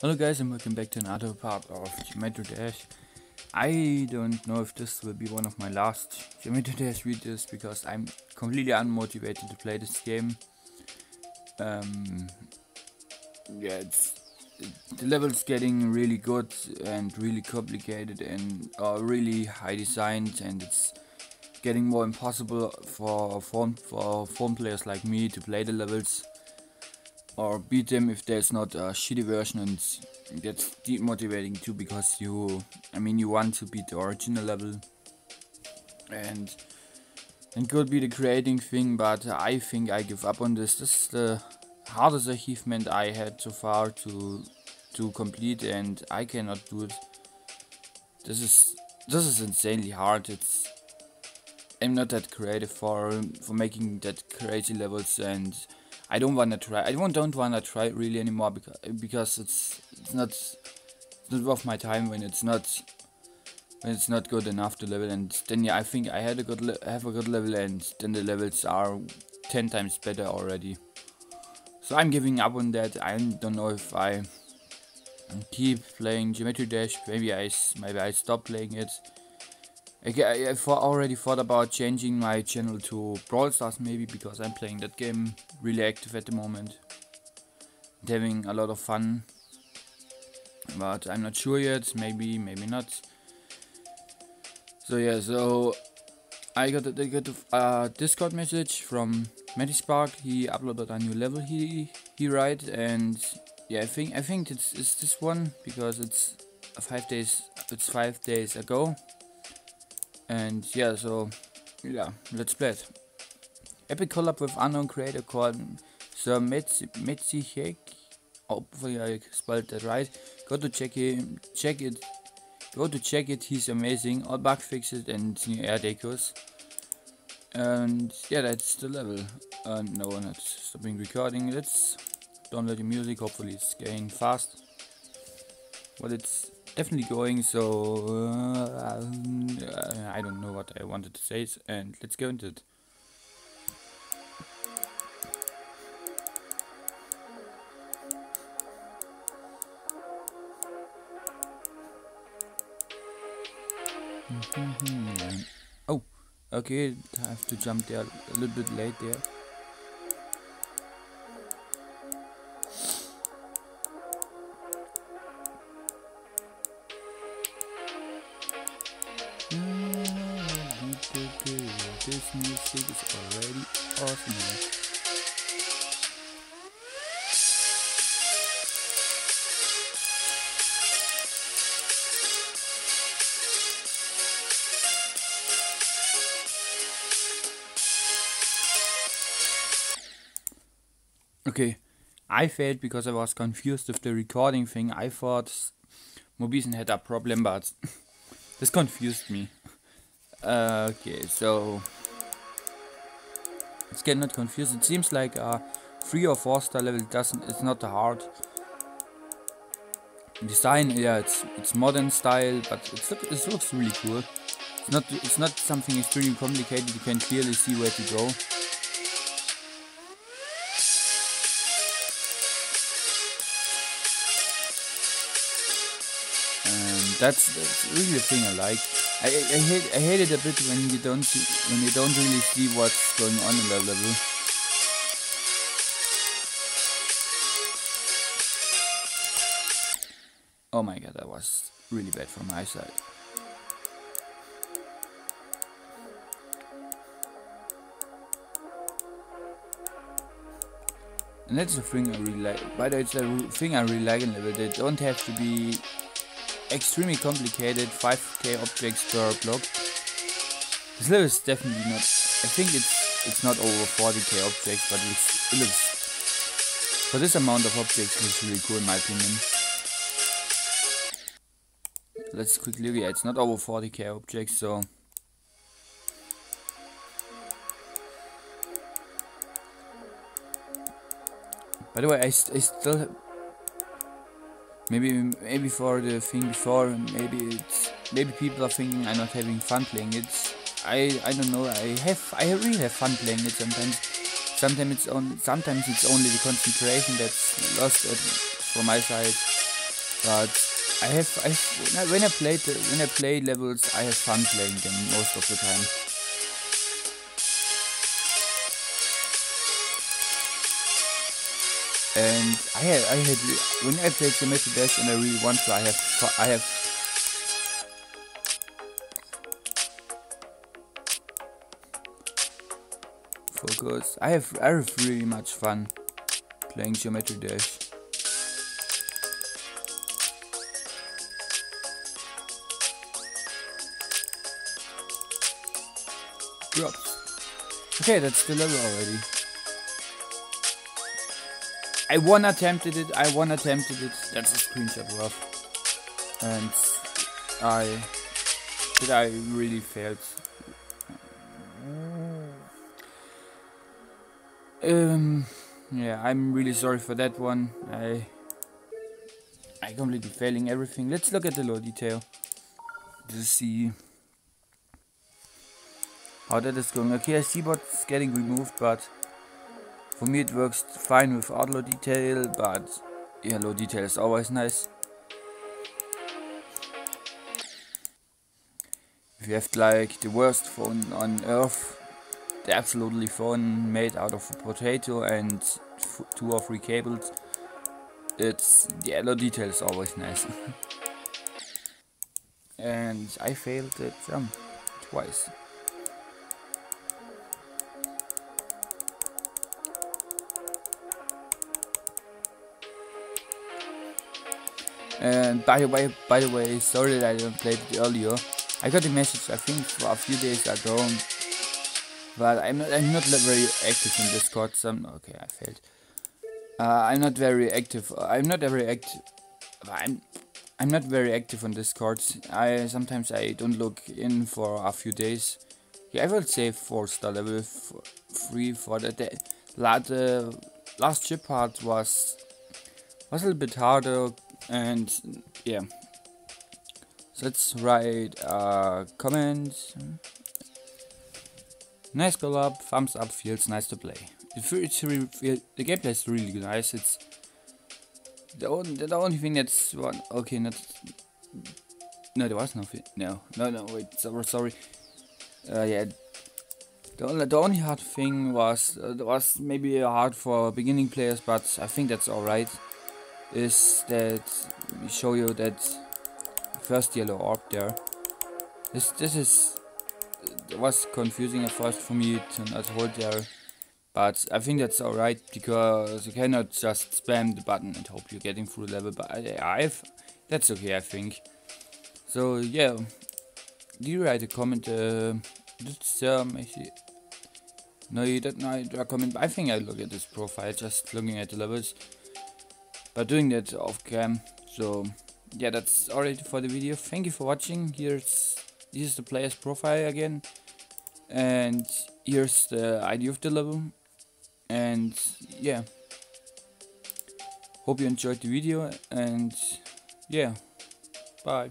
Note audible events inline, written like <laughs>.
Hello guys and welcome back to another part of Geometry Dash. I don't know if this will be one of my last Geometry Dash videos because I'm completely unmotivated to play this game. Um, yeah, it's, the level's getting really good and really complicated and are really high designed and it's getting more impossible for form for form players like me to play the levels or beat them if there's not a shitty version and that's demotivating too because you I mean you want to beat the original level. And and could be the creating thing but I think I give up on this. This is the hardest achievement I had so far to to complete and I cannot do it. This is this is insanely hard. It's I'm not that creative for for making that crazy levels and I don't wanna try. I don't don't wanna try really anymore because because it's it's not it's not worth my time when it's not when it's not good enough to level. And then yeah, I think I had a good have a good level, and then the levels are ten times better already. So I'm giving up on that. I don't know if I keep playing Geometry Dash. Maybe I maybe I stop playing it. Okay, I, already thought about changing my channel to Brawl Stars maybe because I'm playing that game really active at the moment. And having a lot of fun. But I'm not sure yet, maybe, maybe not. So yeah, so I got a, I got a uh, Discord message from Spark. He uploaded a new level he he write and yeah, I think I think it's, it's this one because it's five days it's five days ago and yeah, so yeah, let's play it. Epic collab with unknown creator called Sir Mezichek. Hopefully I spelled that right. Go to check it, check it. Go to check it. He's amazing. All bug fixes and new air decos. And yeah, that's the level. Uh, no, not stopping recording. Let's download the music. Hopefully it's going fast. But it's definitely going, so uh, I don't know what I wanted to say, and let's go into it. oh, okay, I have to jump there a little bit late there. Okay, I failed because I was confused with the recording thing. I thought Mobizen had a problem, but <laughs> this confused me. Uh, <laughs> okay, so let's get not confused. It seems like a three or four star level doesn't. It's not hard. Design, yeah, it's it's modern style, but it's look, it looks really cool. It's not it's not something extremely complicated. You can clearly see where to go. And that's, that's really the thing I like. I, I hate I hate it a bit when you don't when you don't really see what's going on in that level. Oh my god, that was really bad from my side. And that's the thing I really like. By the way, it's the thing I really like in level. They don't have to be extremely complicated 5k objects per block. This level is definitely not, I think it's it's not over 40k objects, but it's, it looks, for this amount of objects it's really cool in my opinion. Let's quickly, yeah, it's not over 40k objects, so... By the way, I, st I still Maybe maybe for the thing before, maybe it's maybe people are thinking I'm not having fun playing it. I I don't know. I have I really have fun playing it sometimes. Sometimes it's on sometimes it's only the concentration that's lost at, from my side. But I have, I when I played when I play levels, I have fun playing them most of the time. And I had, I had, when I played Geometry Dash and I really want to, I have, I have focus. I have, I have really much fun playing Geometry Dash. drops. Okay, that's the level already. I one attempted it, I one attempted it. That's a screenshot rough. And I did I really failed. Um yeah, I'm really sorry for that one. I I completely failing everything. Let's look at the low detail to see how that is going. Okay, I see what's getting removed, but for me it works fine without low detail, but yeah, low detail is always nice. If you have like the worst phone on earth, the absolutely phone made out of a potato and two or three cables, it's yeah, low detail is always nice. <laughs> and I failed it um, twice. And by the way, by the way, sorry that I didn't play it earlier. I got a message, I think, for a few days ago. But I'm not, I'm not very active in Discord. Some okay, I failed. Uh, I'm not very active. I'm not very active. I'm I'm not very active on Discord. I sometimes I don't look in for a few days. Yeah, I will say four star level three for the day. The last chip part was was a little bit harder and yeah. So let's write a comment nice up thumbs up feels nice to play. The gameplay is really nice. It's the only, the only thing that's one okay not no there was nothing no no no wait sorry sorry. Uh, yeah. The only, the only hard thing was uh, was maybe hard for beginning players but I think that's alright is that we show you that first yellow orb there. This this is was confusing at first for me to not hold there, but I think that's alright because you cannot just spam the button and hope you're getting through the level. But I, I've that's okay, I think. So yeah, do you write a comment? Uh, um, no, you don't know a comment. I think I look at this profile just looking at the levels doing that off cam. So yeah, that's already for the video. Thank you for watching. Here's this is the player's profile again, and here's the ID of the level. And yeah, hope you enjoyed the video. And yeah, bye.